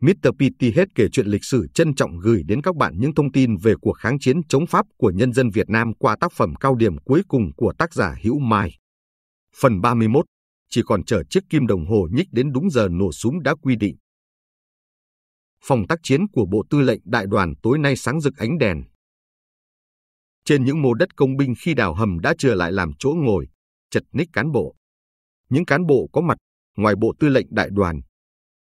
Mr. PT hết kể chuyện lịch sử trân trọng gửi đến các bạn những thông tin về cuộc kháng chiến chống Pháp của nhân dân Việt Nam qua tác phẩm cao điểm cuối cùng của tác giả Hữu Mai. Phần 31, chỉ còn chờ chiếc kim đồng hồ nhích đến đúng giờ nổ súng đã quy định. Phòng tác chiến của Bộ Tư lệnh Đại đoàn tối nay sáng rực ánh đèn. Trên những mô đất công binh khi đào hầm đã trở lại làm chỗ ngồi, chật ních cán bộ. Những cán bộ có mặt, ngoài Bộ Tư lệnh Đại đoàn,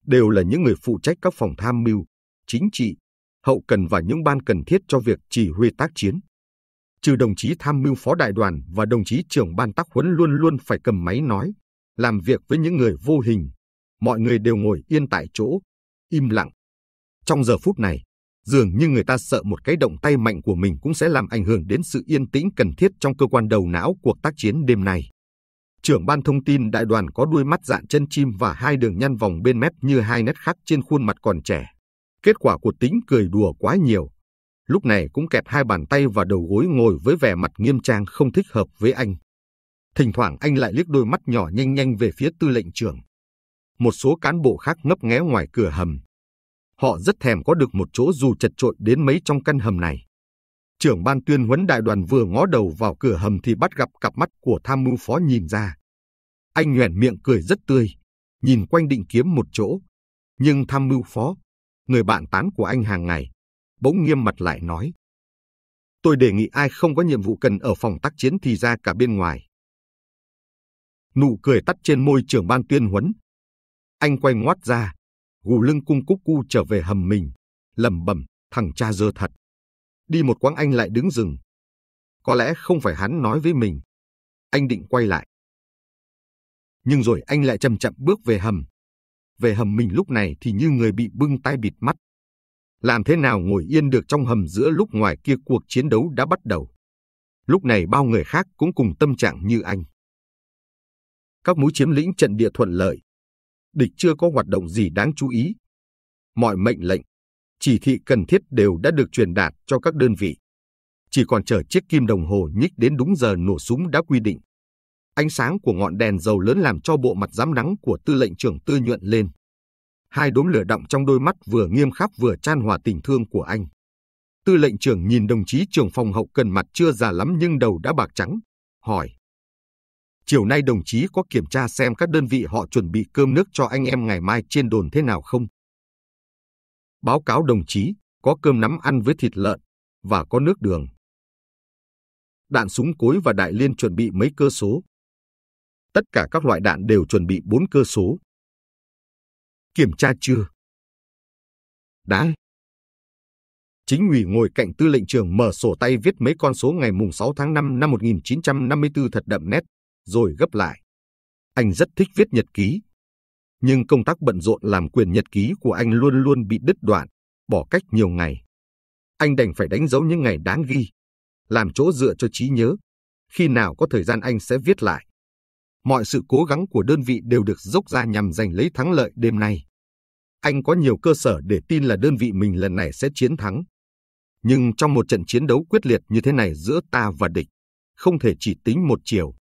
đều là những người phụ trách các phòng tham mưu, chính trị, hậu cần và những ban cần thiết cho việc chỉ huy tác chiến. Trừ đồng chí tham mưu phó đại đoàn và đồng chí trưởng ban tác huấn luôn luôn phải cầm máy nói, làm việc với những người vô hình. Mọi người đều ngồi yên tại chỗ, im lặng. Trong giờ phút này, dường như người ta sợ một cái động tay mạnh của mình cũng sẽ làm ảnh hưởng đến sự yên tĩnh cần thiết trong cơ quan đầu não cuộc tác chiến đêm nay. Trưởng ban thông tin đại đoàn có đuôi mắt dạng chân chim và hai đường nhăn vòng bên mép như hai nét khắc trên khuôn mặt còn trẻ. Kết quả của tính cười đùa quá nhiều. Lúc này cũng kẹp hai bàn tay và đầu gối ngồi với vẻ mặt nghiêm trang không thích hợp với anh. Thỉnh thoảng anh lại liếc đôi mắt nhỏ nhanh nhanh về phía tư lệnh trưởng. Một số cán bộ khác ngấp nghé ngoài cửa hầm. Họ rất thèm có được một chỗ dù chật trội đến mấy trong căn hầm này. Trưởng ban tuyên huấn đại đoàn vừa ngó đầu vào cửa hầm thì bắt gặp cặp mắt của tham mưu phó nhìn ra. Anh nhoẻn miệng cười rất tươi, nhìn quanh định kiếm một chỗ. Nhưng tham mưu phó, người bạn tán của anh hàng ngày, bỗng nghiêm mặt lại nói. Tôi đề nghị ai không có nhiệm vụ cần ở phòng tác chiến thì ra cả bên ngoài. Nụ cười tắt trên môi trưởng ban tuyên huấn. Anh quay ngoắt ra, gù lưng cung cúc cu trở về hầm mình, lầm bầm, thằng cha dơ thật. Đi một quãng anh lại đứng dừng. Có lẽ không phải hắn nói với mình. Anh định quay lại. Nhưng rồi anh lại chậm chậm bước về hầm. Về hầm mình lúc này thì như người bị bưng tay bịt mắt. Làm thế nào ngồi yên được trong hầm giữa lúc ngoài kia cuộc chiến đấu đã bắt đầu. Lúc này bao người khác cũng cùng tâm trạng như anh. Các mũi chiếm lĩnh trận địa thuận lợi. Địch chưa có hoạt động gì đáng chú ý. Mọi mệnh lệnh, chỉ thị cần thiết đều đã được truyền đạt cho các đơn vị. Chỉ còn chờ chiếc kim đồng hồ nhích đến đúng giờ nổ súng đã quy định. Ánh sáng của ngọn đèn dầu lớn làm cho bộ mặt rám nắng của tư lệnh trưởng Tư nhuận lên. Hai đốm lửa động trong đôi mắt vừa nghiêm khắc vừa chan hòa tình thương của anh. Tư lệnh trưởng nhìn đồng chí trưởng phòng hậu cần mặt chưa già lắm nhưng đầu đã bạc trắng, hỏi. Chiều nay đồng chí có kiểm tra xem các đơn vị họ chuẩn bị cơm nước cho anh em ngày mai trên đồn thế nào không? Báo cáo đồng chí, có cơm nắm ăn với thịt lợn, và có nước đường. Đạn súng cối và đại liên chuẩn bị mấy cơ số. Tất cả các loại đạn đều chuẩn bị bốn cơ số. Kiểm tra chưa? Đã. Chính ủy ngồi cạnh tư lệnh trường mở sổ tay viết mấy con số ngày mùng 6 tháng 5 năm 1954 thật đậm nét, rồi gấp lại. Anh rất thích viết nhật ký, nhưng công tác bận rộn làm quyền nhật ký của anh luôn luôn bị đứt đoạn, bỏ cách nhiều ngày. Anh đành phải đánh dấu những ngày đáng ghi, làm chỗ dựa cho trí nhớ. Khi nào có thời gian anh sẽ viết lại. Mọi sự cố gắng của đơn vị đều được dốc ra nhằm giành lấy thắng lợi đêm nay. Anh có nhiều cơ sở để tin là đơn vị mình lần này sẽ chiến thắng. Nhưng trong một trận chiến đấu quyết liệt như thế này giữa ta và địch, không thể chỉ tính một chiều.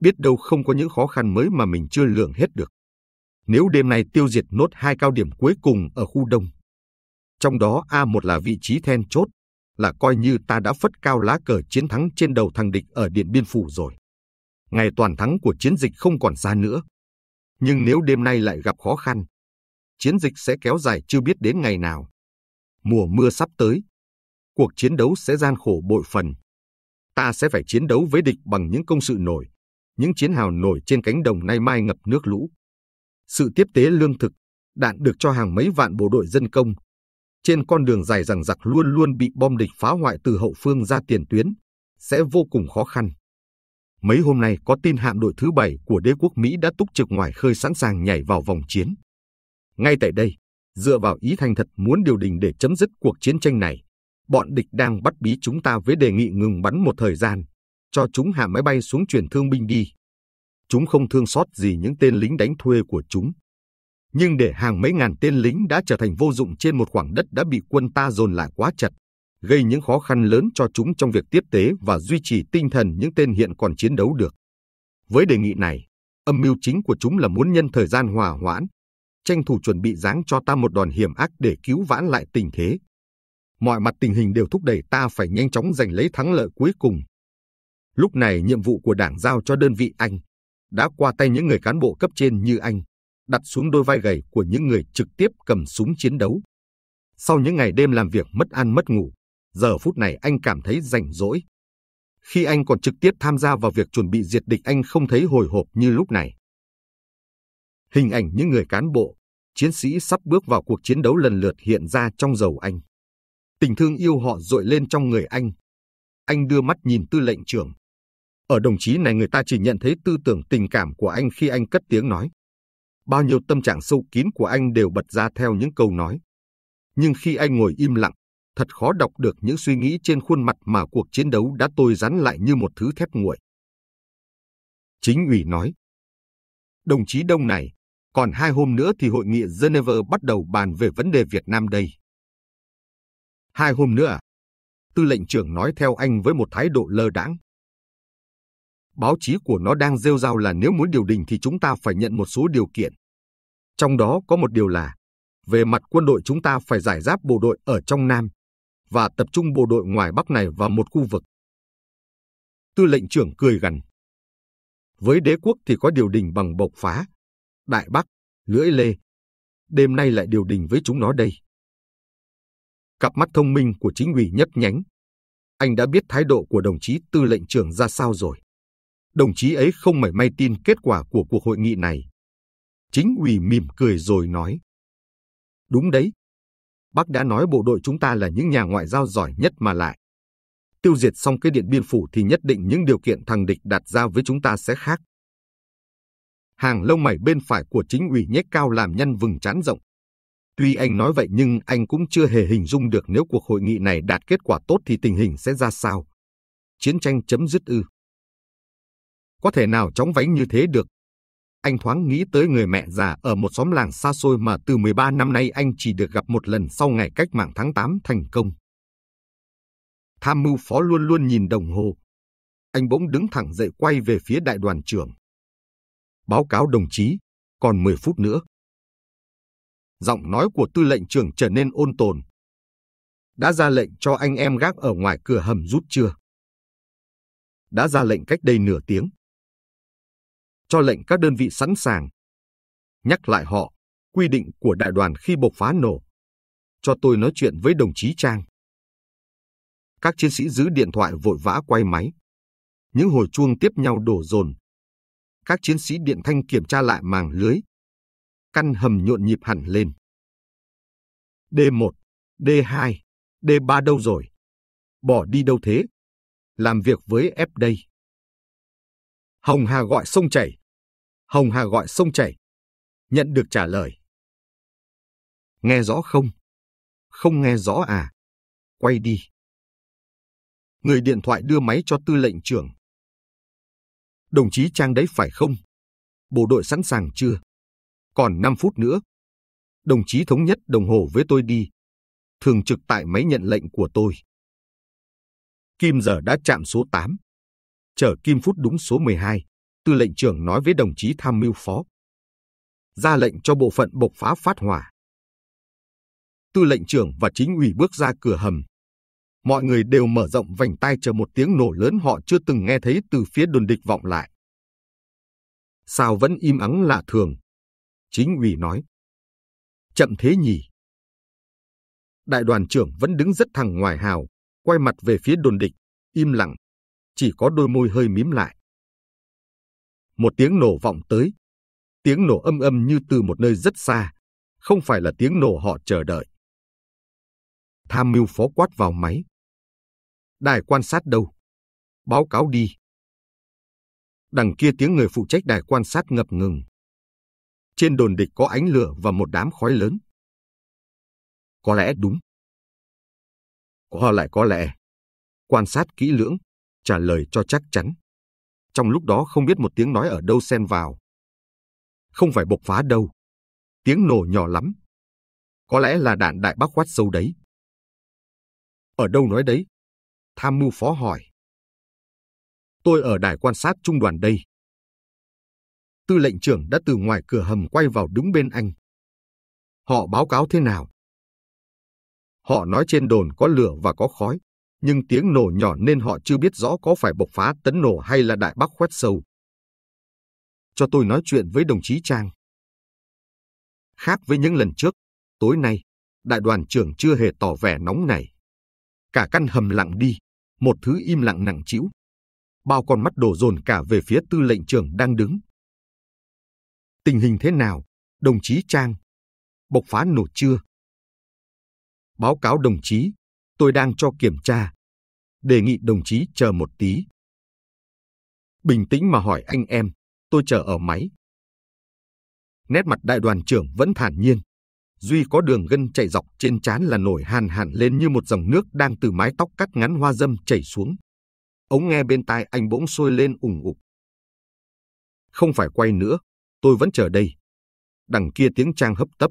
Biết đâu không có những khó khăn mới mà mình chưa lường hết được nếu đêm nay tiêu diệt nốt hai cao điểm cuối cùng ở khu đông. Trong đó A1 là vị trí then chốt, là coi như ta đã phất cao lá cờ chiến thắng trên đầu thằng địch ở Điện Biên Phủ rồi. Ngày toàn thắng của chiến dịch không còn xa nữa. Nhưng nếu đêm nay lại gặp khó khăn, chiến dịch sẽ kéo dài chưa biết đến ngày nào. Mùa mưa sắp tới, cuộc chiến đấu sẽ gian khổ bội phần. Ta sẽ phải chiến đấu với địch bằng những công sự nổi, những chiến hào nổi trên cánh đồng nay mai ngập nước lũ sự tiếp tế lương thực, đạn được cho hàng mấy vạn bộ đội dân công. Trên con đường dài rằng giặc luôn luôn bị bom địch phá hoại từ hậu phương ra tiền tuyến, sẽ vô cùng khó khăn. Mấy hôm nay có tin hạm đội thứ bảy của đế quốc Mỹ đã túc trực ngoài khơi sẵn sàng nhảy vào vòng chiến. Ngay tại đây, dựa vào ý thành thật muốn điều đình để chấm dứt cuộc chiến tranh này, bọn địch đang bắt bí chúng ta với đề nghị ngừng bắn một thời gian, cho chúng hạ máy bay xuống chuyển thương binh đi. Chúng không thương xót gì những tên lính đánh thuê của chúng. Nhưng để hàng mấy ngàn tên lính đã trở thành vô dụng trên một khoảng đất đã bị quân ta dồn lại quá chặt, gây những khó khăn lớn cho chúng trong việc tiếp tế và duy trì tinh thần những tên hiện còn chiến đấu được. Với đề nghị này, âm mưu chính của chúng là muốn nhân thời gian hòa hoãn, tranh thủ chuẩn bị giáng cho ta một đòn hiểm ác để cứu vãn lại tình thế. Mọi mặt tình hình đều thúc đẩy ta phải nhanh chóng giành lấy thắng lợi cuối cùng. Lúc này nhiệm vụ của đảng giao cho đơn vị anh đã qua tay những người cán bộ cấp trên như anh, đặt xuống đôi vai gầy của những người trực tiếp cầm súng chiến đấu. Sau những ngày đêm làm việc mất ăn mất ngủ, giờ phút này anh cảm thấy rảnh rỗi. Khi anh còn trực tiếp tham gia vào việc chuẩn bị diệt địch anh không thấy hồi hộp như lúc này. Hình ảnh những người cán bộ, chiến sĩ sắp bước vào cuộc chiến đấu lần lượt hiện ra trong dầu anh. Tình thương yêu họ dội lên trong người anh. Anh đưa mắt nhìn tư lệnh trưởng. Ở đồng chí này người ta chỉ nhận thấy tư tưởng tình cảm của anh khi anh cất tiếng nói. Bao nhiêu tâm trạng sâu kín của anh đều bật ra theo những câu nói. Nhưng khi anh ngồi im lặng, thật khó đọc được những suy nghĩ trên khuôn mặt mà cuộc chiến đấu đã tôi rắn lại như một thứ thép nguội. Chính ủy nói, Đồng chí Đông này, còn hai hôm nữa thì hội nghị Geneva bắt đầu bàn về vấn đề Việt Nam đây. Hai hôm nữa à? Tư lệnh trưởng nói theo anh với một thái độ lơ đãng. Báo chí của nó đang rêu rao là nếu muốn điều đình thì chúng ta phải nhận một số điều kiện. Trong đó có một điều là, về mặt quân đội chúng ta phải giải giáp bộ đội ở trong Nam và tập trung bộ đội ngoài Bắc này vào một khu vực. Tư lệnh trưởng cười gằn. Với đế quốc thì có điều đình bằng bộc phá, Đại Bắc, Lưỡi Lê. Đêm nay lại điều đình với chúng nó đây. Cặp mắt thông minh của chính ủy nhấp nhánh. Anh đã biết thái độ của đồng chí tư lệnh trưởng ra sao rồi. Đồng chí ấy không mảy may tin kết quả của cuộc hội nghị này. Chính ủy mỉm cười rồi nói. Đúng đấy. Bác đã nói bộ đội chúng ta là những nhà ngoại giao giỏi nhất mà lại. Tiêu diệt xong cái điện biên phủ thì nhất định những điều kiện thằng địch đặt ra với chúng ta sẽ khác. Hàng lông mày bên phải của chính ủy nhếch cao làm nhân vừng chán rộng. Tuy anh nói vậy nhưng anh cũng chưa hề hình dung được nếu cuộc hội nghị này đạt kết quả tốt thì tình hình sẽ ra sao. Chiến tranh chấm dứt ư. Có thể nào chóng vánh như thế được. Anh thoáng nghĩ tới người mẹ già ở một xóm làng xa xôi mà từ 13 năm nay anh chỉ được gặp một lần sau ngày cách mạng tháng 8 thành công. Tham mưu phó luôn luôn nhìn đồng hồ. Anh bỗng đứng thẳng dậy quay về phía đại đoàn trưởng. Báo cáo đồng chí, còn 10 phút nữa. Giọng nói của tư lệnh trưởng trở nên ôn tồn. Đã ra lệnh cho anh em gác ở ngoài cửa hầm rút chưa? Đã ra lệnh cách đây nửa tiếng. Cho lệnh các đơn vị sẵn sàng. Nhắc lại họ, quy định của đại đoàn khi bộc phá nổ. Cho tôi nói chuyện với đồng chí Trang. Các chiến sĩ giữ điện thoại vội vã quay máy. Những hồi chuông tiếp nhau đổ dồn. Các chiến sĩ điện thanh kiểm tra lại màng lưới. Căn hầm nhộn nhịp hẳn lên. D1, D2, D3 đâu rồi? Bỏ đi đâu thế? Làm việc với F đây. Hồng Hà gọi sông chảy. Hồng Hà gọi sông chảy. Nhận được trả lời. Nghe rõ không? Không nghe rõ à? Quay đi. Người điện thoại đưa máy cho tư lệnh trưởng. Đồng chí Trang đấy phải không? Bộ đội sẵn sàng chưa? Còn 5 phút nữa. Đồng chí thống nhất đồng hồ với tôi đi. Thường trực tại máy nhận lệnh của tôi. Kim giờ đã chạm số 8 chở Kim phút đúng số 12, tư lệnh trưởng nói với đồng chí tham mưu phó. Ra lệnh cho bộ phận bộc phá phát hỏa. Tư lệnh trưởng và chính ủy bước ra cửa hầm. Mọi người đều mở rộng vành tay chờ một tiếng nổ lớn họ chưa từng nghe thấy từ phía đồn địch vọng lại. Sao vẫn im ắng lạ thường? Chính ủy nói. Chậm thế nhỉ? Đại đoàn trưởng vẫn đứng rất thẳng ngoài hào, quay mặt về phía đồn địch, im lặng, chỉ có đôi môi hơi mím lại. Một tiếng nổ vọng tới, tiếng nổ âm âm như từ một nơi rất xa, không phải là tiếng nổ họ chờ đợi. Tham mưu phó quát vào máy. Đài quan sát đâu? Báo cáo đi. Đằng kia tiếng người phụ trách đài quan sát ngập ngừng. Trên đồn địch có ánh lửa và một đám khói lớn. Có lẽ đúng. Có lại có lẽ. Quan sát kỹ lưỡng, trả lời cho chắc chắn. Trong lúc đó không biết một tiếng nói ở đâu xen vào. Không phải bộc phá đâu. Tiếng nổ nhỏ lắm. Có lẽ là đạn đại bác quát sâu đấy. Ở đâu nói đấy? Tham mưu phó hỏi. Tôi ở đài quan sát trung đoàn đây. Tư lệnh trưởng đã từ ngoài cửa hầm quay vào đứng bên anh. Họ báo cáo thế nào? Họ nói trên đồn có lửa và có khói, nhưng tiếng nổ nhỏ nên họ chưa biết rõ có phải bộc phá tấn nổ hay là đại bác khoét sâu. Cho tôi nói chuyện với đồng chí Trang. Khác với những lần trước, tối nay, đại đoàn trưởng chưa hề tỏ vẻ nóng nảy. Cả căn hầm lặng đi, một thứ im lặng nặng trĩu. Bao con mắt đổ dồn cả về phía tư lệnh trưởng đang đứng. Tình hình thế nào, đồng chí Trang? Bộc phá nổ chưa? Báo cáo đồng chí, tôi đang cho kiểm tra. Đề nghị đồng chí chờ một tí. Bình tĩnh mà hỏi anh em, tôi chờ ở máy. Nét mặt đại đoàn trưởng vẫn thản nhiên. Duy có đường gân chạy dọc trên trán là nổi hàn hẳn lên như một dòng nước đang từ mái tóc cắt ngắn hoa dâm chảy xuống. Ống nghe bên tai anh bỗng sôi lên ủng ục. Không phải quay nữa, tôi vẫn chờ đây. Đằng kia tiếng trang hấp tấp.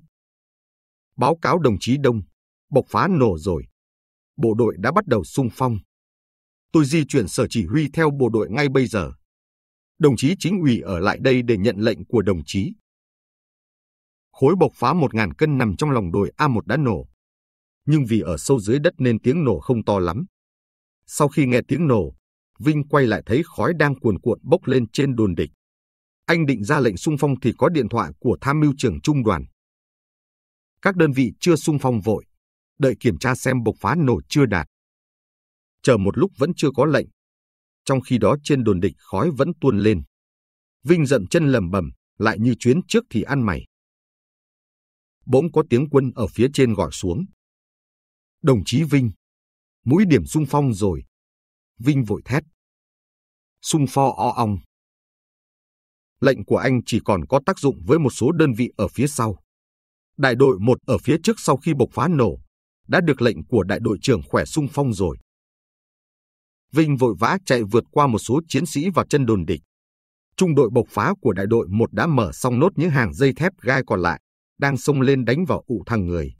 Báo cáo đồng chí Đông, bộc phá nổ rồi. Bộ đội đã bắt đầu sung phong. Tôi di chuyển sở chỉ huy theo bộ đội ngay bây giờ. Đồng chí chính ủy ở lại đây để nhận lệnh của đồng chí. Khối bộc phá một ngàn cân nằm trong lòng đồi A1 đã nổ. Nhưng vì ở sâu dưới đất nên tiếng nổ không to lắm. Sau khi nghe tiếng nổ, Vinh quay lại thấy khói đang cuồn cuộn bốc lên trên đồn địch. Anh định ra lệnh xung phong thì có điện thoại của tham mưu trưởng trung đoàn. Các đơn vị chưa xung phong vội, đợi kiểm tra xem bộc phá nổ chưa đạt. Chờ một lúc vẫn chưa có lệnh. Trong khi đó trên đồn địch khói vẫn tuôn lên. Vinh giận chân lầm bầm, lại như chuyến trước thì ăn mày. Bỗng có tiếng quân ở phía trên gọi xuống. Đồng chí Vinh, mũi điểm sung phong rồi. Vinh vội thét. sung pho o ong. Lệnh của anh chỉ còn có tác dụng với một số đơn vị ở phía sau. Đại đội một ở phía trước sau khi bộc phá nổ, đã được lệnh của đại đội trưởng khỏe sung phong rồi. Vinh vội vã chạy vượt qua một số chiến sĩ vào chân đồn địch. Trung đội bộc phá của đại đội một đã mở xong nốt những hàng dây thép gai còn lại, đang xông lên đánh vào ụ thằng người.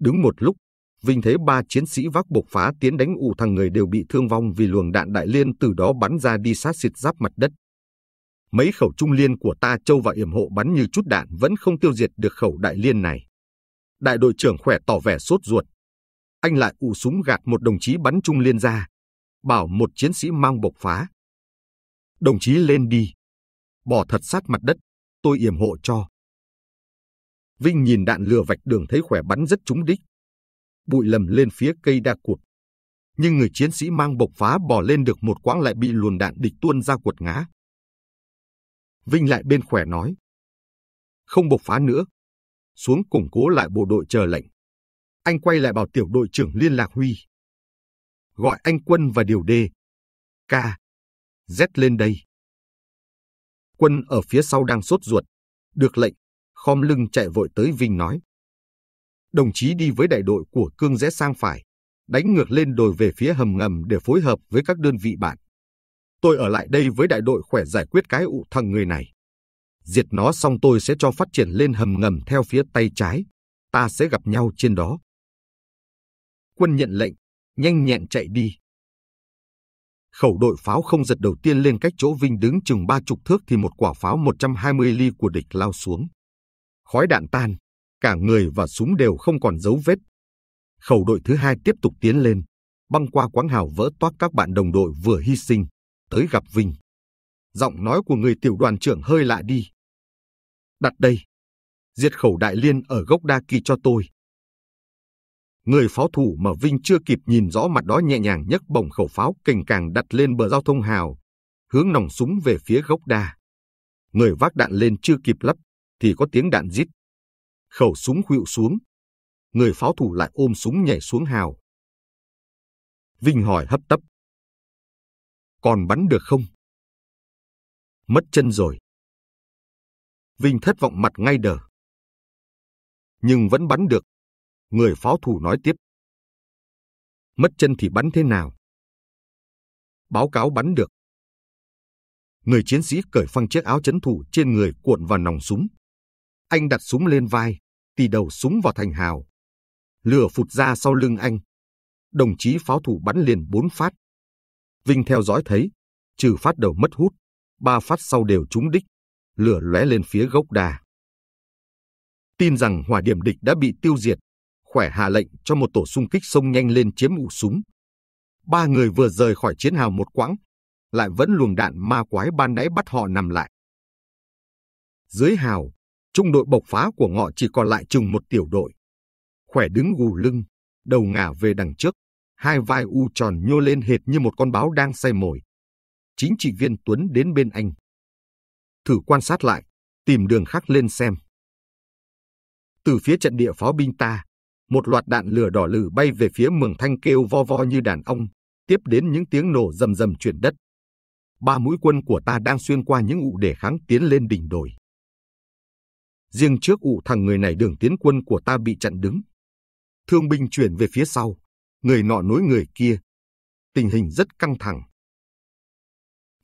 Đứng một lúc, Vinh thấy ba chiến sĩ vác bộc phá tiến đánh ụ thằng người đều bị thương vong vì luồng đạn đại liên từ đó bắn ra đi sát xịt giáp mặt đất. Mấy khẩu trung liên của ta châu và yểm hộ bắn như chút đạn vẫn không tiêu diệt được khẩu đại liên này. Đại đội trưởng khỏe tỏ vẻ sốt ruột. Anh lại ủ súng gạt một đồng chí bắn trung liên ra, bảo một chiến sĩ mang bộc phá. Đồng chí lên đi, bỏ thật sát mặt đất, tôi yểm hộ cho. Vinh nhìn đạn lừa vạch đường thấy khỏe bắn rất trúng đích. Bụi lầm lên phía cây đa cụt. Nhưng người chiến sĩ mang bộc phá bò lên được một quãng lại bị luồn đạn địch tuôn ra cuột ngã. Vinh lại bên khỏe nói. Không bộc phá nữa. Xuống củng cố lại bộ đội chờ lệnh. Anh quay lại bảo tiểu đội trưởng liên lạc Huy. Gọi anh Quân và điều D. K. Z lên đây. Quân ở phía sau đang sốt ruột. Được lệnh, khom lưng chạy vội tới Vinh nói. Đồng chí đi với đại đội của cương rẽ sang phải, đánh ngược lên đồi về phía hầm ngầm để phối hợp với các đơn vị bạn. Tôi ở lại đây với đại đội khỏe giải quyết cái ụ thằng người này. Diệt nó xong tôi sẽ cho phát triển lên hầm ngầm theo phía tay trái. Ta sẽ gặp nhau trên đó. Quân nhận lệnh, nhanh nhẹn chạy đi. Khẩu đội pháo không giật đầu tiên lên cách chỗ Vinh đứng chừng ba chục thước thì một quả pháo 120 ly của địch lao xuống. Khói đạn tan, cả người và súng đều không còn dấu vết. Khẩu đội thứ hai tiếp tục tiến lên, băng qua quáng hào vỡ toát các bạn đồng đội vừa hy sinh, tới gặp Vinh. Giọng nói của người tiểu đoàn trưởng hơi lạ đi. Đặt đây, diệt khẩu đại liên ở gốc đa kỳ cho tôi. Người pháo thủ mà Vinh chưa kịp nhìn rõ mặt đó nhẹ nhàng nhấc bổng khẩu pháo cành càng đặt lên bờ giao thông hào, hướng nòng súng về phía gốc đa. Người vác đạn lên chưa kịp lắp, thì có tiếng đạn rít. Khẩu súng khuỵu xuống. Người pháo thủ lại ôm súng nhảy xuống hào. Vinh hỏi hấp tấp. Còn bắn được không? Mất chân rồi. Vinh thất vọng mặt ngay đờ. Nhưng vẫn bắn được. Người pháo thủ nói tiếp. Mất chân thì bắn thế nào? Báo cáo bắn được. Người chiến sĩ cởi phăng chiếc áo chấn thủ trên người cuộn vào nòng súng. Anh đặt súng lên vai, tì đầu súng vào thành hào. Lửa phụt ra sau lưng anh. Đồng chí pháo thủ bắn liền bốn phát. Vinh theo dõi thấy, trừ phát đầu mất hút, ba phát sau đều trúng đích. Lửa lóe lên phía gốc đà. Tin rằng hỏa điểm địch đã bị tiêu diệt, khỏe hạ lệnh cho một tổ xung kích sông nhanh lên chiếm ụ súng. Ba người vừa rời khỏi chiến hào một quãng, lại vẫn luồng đạn ma quái ban nãy bắt họ nằm lại. Dưới hào, trung đội bộc phá của ngọ chỉ còn lại chừng một tiểu đội. Khỏe đứng gù lưng, đầu ngả về đằng trước, hai vai u tròn nhô lên hệt như một con báo đang say mồi. Chính trị viên Tuấn đến bên anh. Thử quan sát lại, tìm đường khác lên xem. Từ phía trận địa pháo binh ta, một loạt đạn lửa đỏ lử bay về phía mường thanh kêu vo vo như đàn ong, tiếp đến những tiếng nổ rầm rầm chuyển đất. Ba mũi quân của ta đang xuyên qua những ụ để kháng tiến lên đỉnh đồi. Riêng trước ụ thằng người này đường tiến quân của ta bị chặn đứng. Thương binh chuyển về phía sau, người nọ nối người kia. Tình hình rất căng thẳng.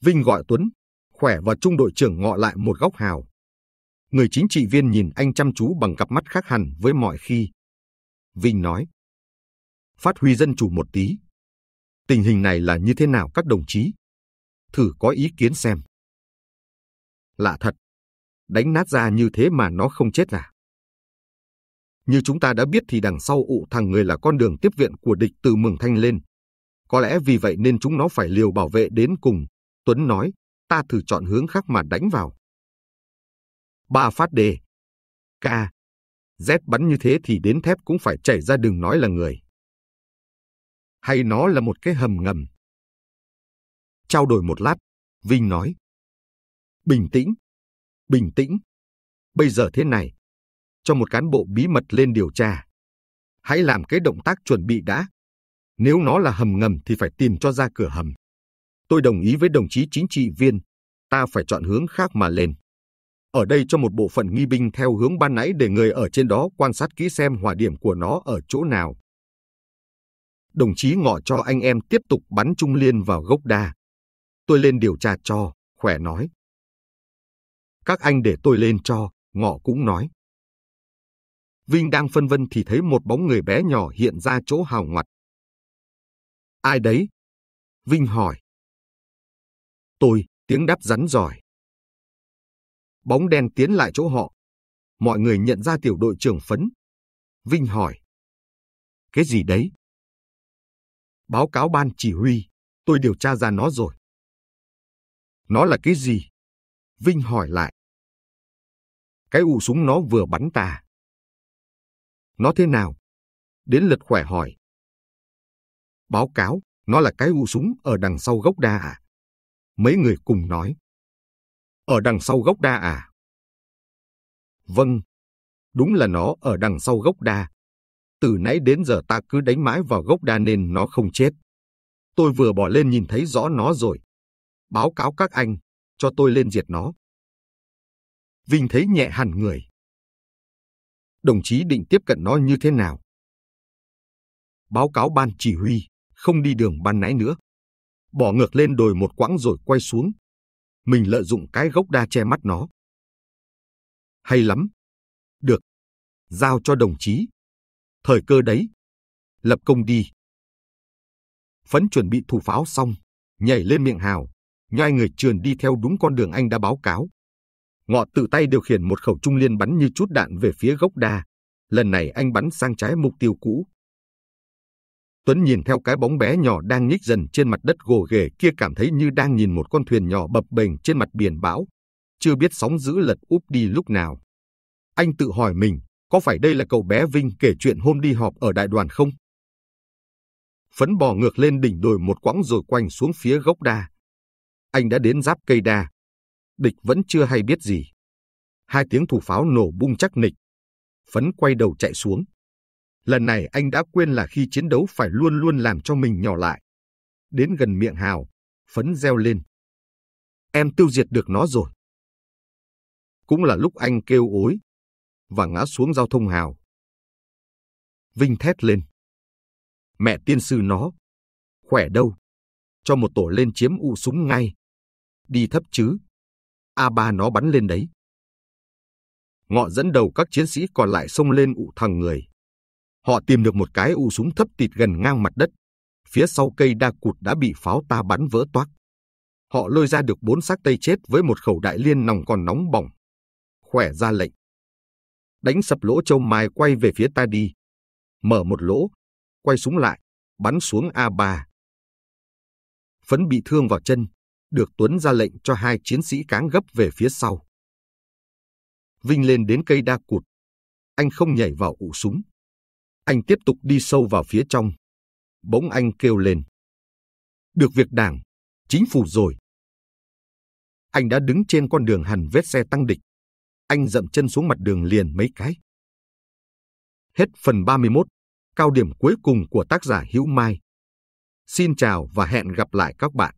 Vinh gọi Tuấn, khỏe và trung đội trưởng ngọ lại một góc hào. Người chính trị viên nhìn anh chăm chú bằng cặp mắt khác hẳn với mọi khi. Vinh nói, phát huy dân chủ một tí. Tình hình này là như thế nào các đồng chí? Thử có ý kiến xem. Lạ thật, đánh nát ra như thế mà nó không chết à? Như chúng ta đã biết thì đằng sau ụ thằng người là con đường tiếp viện của địch từ Mường Thanh lên. Có lẽ vì vậy nên chúng nó phải liều bảo vệ đến cùng. Tuấn nói, ta thử chọn hướng khác mà đánh vào. Ba phát đề. K. Z bắn như thế thì đến thép cũng phải chảy ra đừng nói là người. Hay nó là một cái hầm ngầm. Trao đổi một lát, Vinh nói. Bình tĩnh, bình tĩnh. Bây giờ thế này, cho một cán bộ bí mật lên điều tra. Hãy làm cái động tác chuẩn bị đã. Nếu nó là hầm ngầm thì phải tìm cho ra cửa hầm. Tôi đồng ý với đồng chí chính trị viên, ta phải chọn hướng khác mà lên. Ở đây cho một bộ phận nghi binh theo hướng ban nãy để người ở trên đó quan sát kỹ xem hỏa điểm của nó ở chỗ nào. Đồng chí ngọ cho anh em tiếp tục bắn trung liên vào gốc đa. Tôi lên điều tra cho, khỏe nói. Các anh để tôi lên cho, ngọ cũng nói. Vinh đang phân vân thì thấy một bóng người bé nhỏ hiện ra chỗ hào ngoặt. Ai đấy? Vinh hỏi. Tôi, tiếng đáp rắn giỏi. Bóng đen tiến lại chỗ họ. Mọi người nhận ra tiểu đội trưởng phấn. Vinh hỏi. Cái gì đấy? Báo cáo ban chỉ huy, tôi điều tra ra nó rồi. Nó là cái gì? Vinh hỏi lại. Cái ụ súng nó vừa bắn ta. Nó thế nào? Đến lượt khỏe hỏi. Báo cáo, nó là cái ụ súng ở đằng sau gốc đa à? Mấy người cùng nói. Ở đằng sau gốc đa à? Vâng, đúng là nó ở đằng sau gốc đa. Từ nãy đến giờ ta cứ đánh mãi vào gốc đa nên nó không chết. Tôi vừa bỏ lên nhìn thấy rõ nó rồi. Báo cáo các anh, cho tôi lên diệt nó. Vinh thấy nhẹ hẳn người. Đồng chí định tiếp cận nó như thế nào? Báo cáo ban chỉ huy, không đi đường ban nãy nữa. Bỏ ngược lên đồi một quãng rồi quay xuống. Mình lợi dụng cái gốc đa che mắt nó. Hay lắm. Được. Giao cho đồng chí. Thời cơ đấy. Lập công đi. Phấn chuẩn bị thủ pháo xong, nhảy lên miệng hào, nhai người trườn đi theo đúng con đường anh đã báo cáo. Ngọ tự tay điều khiển một khẩu trung liên bắn như chút đạn về phía gốc đa. Lần này anh bắn sang trái mục tiêu cũ. Tuấn nhìn theo cái bóng bé nhỏ đang nhích dần trên mặt đất gồ ghề kia cảm thấy như đang nhìn một con thuyền nhỏ bập bềnh trên mặt biển bão. Chưa biết sóng dữ lật úp đi lúc nào. Anh tự hỏi mình, có phải đây là cậu bé Vinh kể chuyện hôm đi họp ở đại đoàn không? Phấn bò ngược lên đỉnh đồi một quãng rồi quanh xuống phía gốc đa. Anh đã đến giáp cây đa, địch vẫn chưa hay biết gì. Hai tiếng thủ pháo nổ bung chắc nịch. Phấn quay đầu chạy xuống. Lần này anh đã quên là khi chiến đấu phải luôn luôn làm cho mình nhỏ lại. Đến gần miệng hào, Phấn reo lên. Em tiêu diệt được nó rồi. Cũng là lúc anh kêu ối và ngã xuống giao thông hào. Vinh thét lên. Mẹ tiên sư nó, khỏe đâu, cho một tổ lên chiếm ụ súng ngay. Đi thấp chứ, A3 nó bắn lên đấy. Ngọ dẫn đầu các chiến sĩ còn lại xông lên ụ thằng người. Họ tìm được một cái u súng thấp tịt gần ngang mặt đất. Phía sau cây đa cụt đã bị pháo ta bắn vỡ toác. Họ lôi ra được bốn xác tây chết với một khẩu đại liên nòng còn nóng bỏng. Khỏe ra lệnh. đánh sập lỗ châu mai quay về phía ta đi. Mở một lỗ, quay súng lại, bắn xuống A3. Phấn bị thương vào chân, được Tuấn ra lệnh cho hai chiến sĩ cáng gấp về phía sau. Vinh lên đến cây đa cụt. Anh không nhảy vào ụ súng. Anh tiếp tục đi sâu vào phía trong. Bỗng anh kêu lên. Được việc đảng, chính phủ rồi. Anh đã đứng trên con đường hằn vết xe tăng địch. Anh dậm chân xuống mặt đường liền mấy cái. Hết phần 31, cao điểm cuối cùng của tác giả Hữu Mai. Xin chào và hẹn gặp lại các bạn.